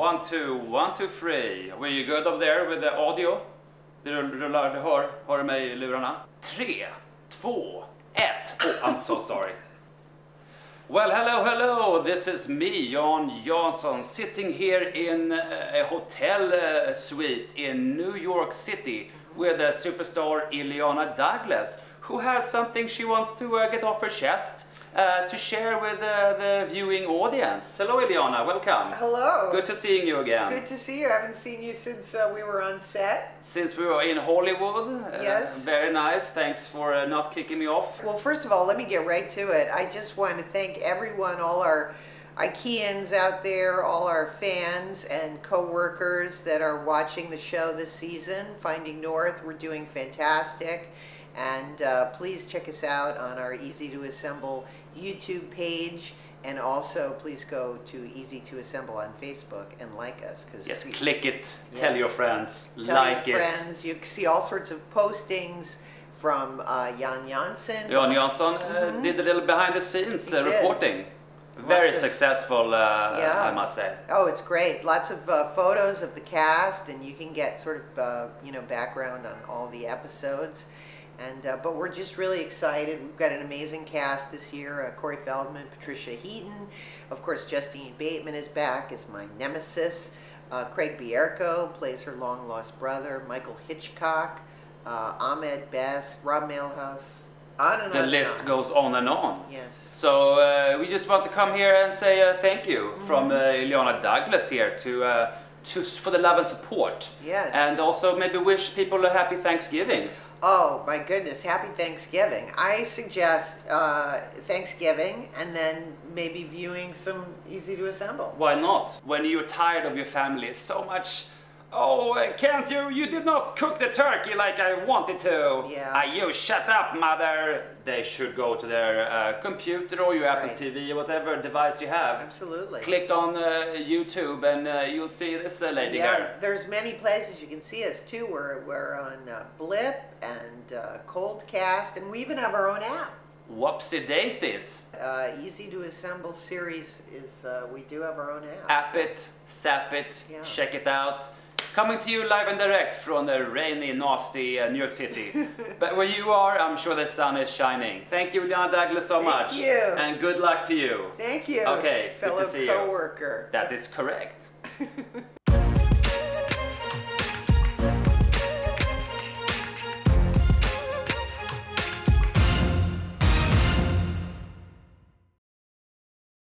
One, two, one, two, three. Were you good over there with the audio? Det rullar, du hör, hör mig i lurarna? Tre, två, ett. Oh, I'm so sorry. Well, hello, hello. This is me, Jan Jansson, sitting here in a hotel uh, suite in New York City with the superstar Illeana Douglas, who has something she wants to uh, get off her chest uh, to share with uh, the viewing audience. Hello, Illeana. Welcome. Hello. Good to seeing you again. Good to see you. I haven't seen you since uh, we were on set. Since we were in Hollywood. uh, Yes. Very nice. Thanks for uh, not kicking me off. Well, first of all, let me get right to it. I just want to thank everyone, all our IKEANs out there, all our fans and co-workers that are watching the show this season. Finding North, we're doing fantastic. And uh, please check us out on our Easy to Assemble YouTube page. And also, please go to Easy to Assemble on Facebook and like us. Cause Yes, we- click it. Tell your friends. Tell like your it. friends. You can see all sorts of postings from uh, Jan Jansson. Jan Jansson uh, Mhm. did a little behind the scenes uh, reporting. Very Lots successful, uh, Yeah. I must say. Oh, it's great. Lots of uh, photos of the cast, and you can get sort of uh, you know background on all the episodes. And uh, but we're just really excited. We've got an amazing cast this year. Uh, Corey Feldman, Patricia Heaton, of course, Justine Bateman is back as my nemesis. Uh, Craig Bierko plays her long lost brother. Michael Hitchcock, uh, Ahmed Best, Rob Mailhouse. On and The on and list on. goes on and on. Yes. So uh, we just want to come here and say uh, thank you from Mm-hmm. uh, Illeana Douglas here to, uh, to for the love and support. Yes. And also maybe wish people a happy Thanksgivings. Oh my goodness, happy Thanksgiving. I suggest uh, Thanksgiving and then maybe viewing some Easy to Assemble. Why not? When you're tired of your family so much. Oh, uh, can't you? You did not cook the turkey like I wanted to. Yeah. Ah, you shut up, mother. They should go to their uh, computer or your Apple Right. TV or whatever device you have. Absolutely. Click on uh, YouTube and uh, you'll see this uh, lady Yeah, here. there's many places you can see us too. We're, we're on uh, Blip and uh, KoldCast, and we even have our own app. Whoopsie daisies. Uh, Easy to Assemble series is, uh, we do have our own app. App it, sap it, Yeah. check it out. Coming to you live and direct from the rainy, nasty uh, New York City. but where you are, I'm sure the sun is shining. Thank you, Illeana Douglas, so Thank much. you. And good luck to you. Thank you, Okay, good to fellow see you. That is correct.